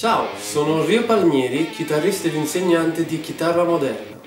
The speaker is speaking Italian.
Ciao, sono Rio Palmieri, chitarrista ed insegnante di chitarra moderna.